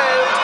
Israel.